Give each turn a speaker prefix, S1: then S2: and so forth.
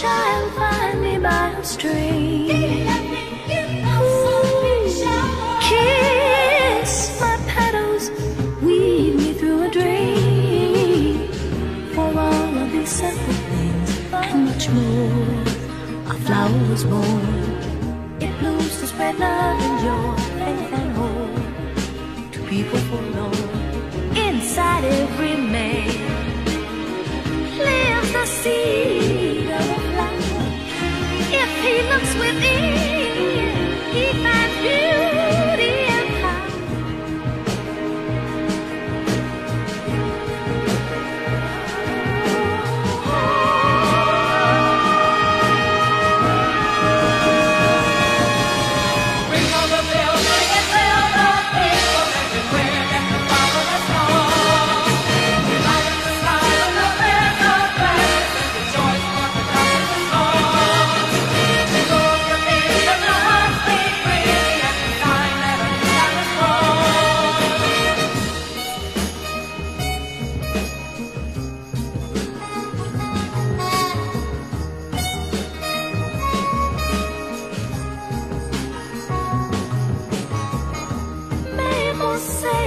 S1: child find me by a stream. Kiss my petals, weave me through a dream. For all of these simple things and much more, a flower was born. It blooms to spread love and joy, faith and hope to people forlorn. Inside every he looks within, he finds beauty